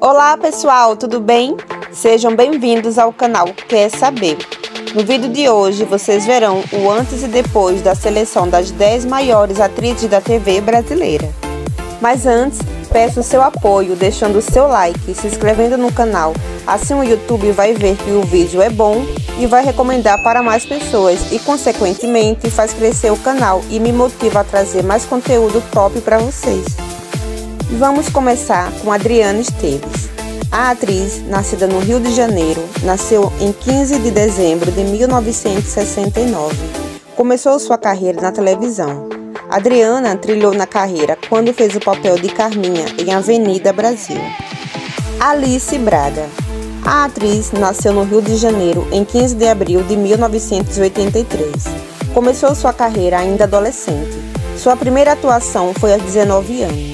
Olá pessoal, tudo bem? Sejam bem-vindos ao canal Quer Saber. No vídeo de hoje vocês verão o antes e depois da seleção das 10 maiores atrizes da TV brasileira. Mas antes, peço seu apoio deixando seu like e se inscrevendo no canal, assim o YouTube vai ver que o vídeo é bom e vai recomendar para mais pessoas e consequentemente faz crescer o canal e me motiva a trazer mais conteúdo top para vocês. Vamos começar com Adriana Esteves. A atriz, nascida no Rio de Janeiro, nasceu em 15 de dezembro de 1969. Começou sua carreira na televisão. Adriana trilhou na carreira quando fez o papel de Carminha em Avenida Brasil. Alice Braga. A atriz nasceu no Rio de Janeiro em 15 de abril de 1983. Começou sua carreira ainda adolescente. Sua primeira atuação foi aos 19 anos.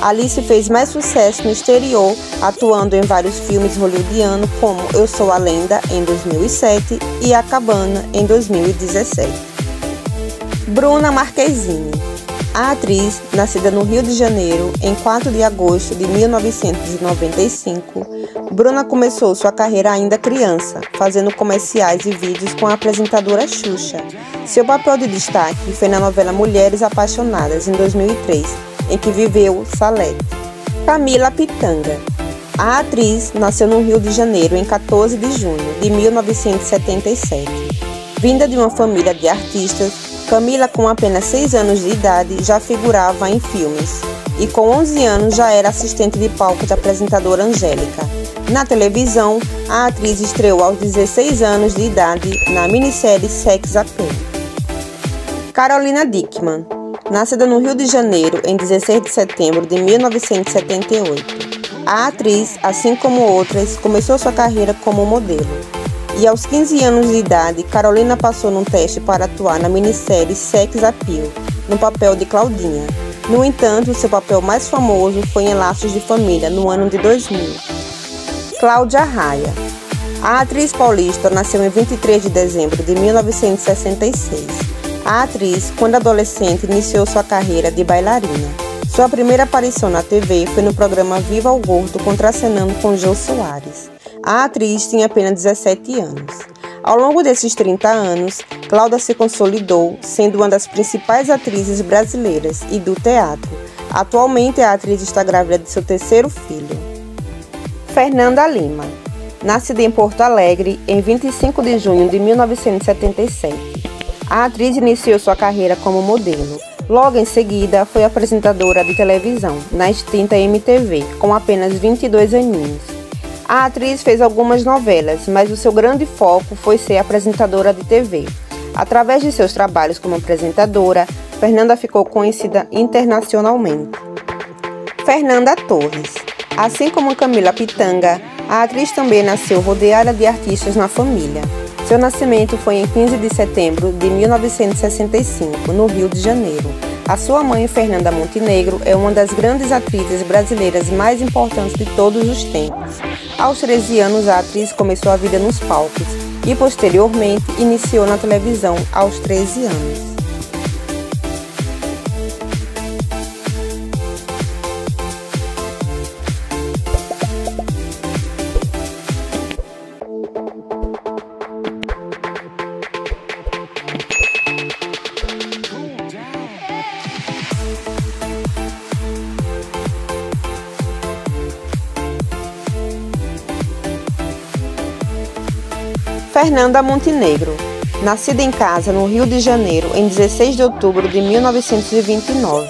Alice fez mais sucesso no exterior, atuando em vários filmes hollywoodianos como Eu Sou a Lenda em 2007 e A Cabana em 2017. Bruna Marquezine. A atriz, nascida no Rio de Janeiro em 4 de agosto de 1995, Bruna começou sua carreira ainda criança, fazendo comerciais e vídeos com a apresentadora Xuxa. Seu papel de destaque foi na novela Mulheres Apaixonadas em 2003 em que viveu Salete. Camila Pitanga. A atriz nasceu no Rio de Janeiro em 14 de junho de 1977. Vinda de uma família de artistas, Camila, com apenas 6 anos de idade, já figurava em filmes e com 11 anos já era assistente de palco da apresentadora Angélica. Na televisão, a atriz estreou aos 16 anos de idade na minissérie Sex Appeal. Carolina Dickman Nascida no Rio de Janeiro em 16 de setembro de 1978, a atriz, assim como outras, começou sua carreira como modelo. E aos 15 anos de idade, Carolina passou num teste para atuar na minissérie Sex Appeal, no papel de Claudinha. No entanto, seu papel mais famoso foi em Laços de Família, no ano de 2000. Cláudia Raia. A atriz paulista nasceu em 23 de dezembro de 1966 a atriz, quando adolescente, iniciou sua carreira de bailarina. Sua primeira aparição na TV foi no programa Viva o Gordo contracenando com Jô Soares. A atriz tinha apenas 17 anos. Ao longo desses 30 anos, Cláudia se consolidou, sendo uma das principais atrizes brasileiras e do teatro. Atualmente, a atriz está grávida de seu terceiro filho. Fernanda Lima. Nascida em Porto Alegre em 25 de junho de 1977. A atriz iniciou sua carreira como modelo. Logo em seguida, foi apresentadora de televisão na extinta MTV, com apenas 22 aninhos. A atriz fez algumas novelas, mas o seu grande foco foi ser apresentadora de TV. Através de seus trabalhos como apresentadora, Fernanda ficou conhecida internacionalmente. Fernanda Torres. Assim como Camila Pitanga, a atriz também nasceu rodeada de artistas na família. Seu nascimento foi em 15 de setembro de 1965, no Rio de Janeiro. A sua mãe, Fernanda Montenegro, é uma das grandes atrizes brasileiras mais importantes de todos os tempos. Aos 13 anos, a atriz começou a vida nos palcos e, posteriormente, iniciou na televisão aos 13 anos. Fernanda Montenegro, nascida em casa no Rio de Janeiro em 16 de outubro de 1929,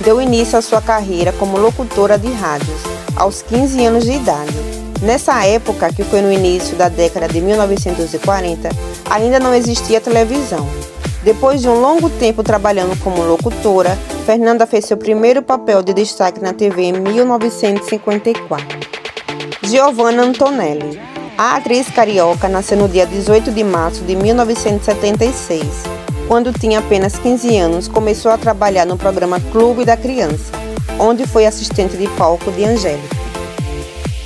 deu início à sua carreira como locutora de rádios aos 15 anos de idade. Nessa época, que foi no início da década de 1940, ainda não existia televisão. Depois de um longo tempo trabalhando como locutora, Fernanda fez seu primeiro papel de destaque na TV em 1954. Giovanna Antonelli a atriz carioca nasceu no dia 18 de março de 1976. Quando tinha apenas 15 anos, começou a trabalhar no programa Clube da Criança, onde foi assistente de palco de Angélica.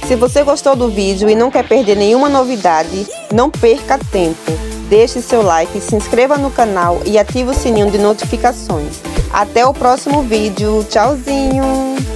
Se você gostou do vídeo e não quer perder nenhuma novidade, não perca tempo. Deixe seu like, se inscreva no canal e ative o sininho de notificações. Até o próximo vídeo. Tchauzinho!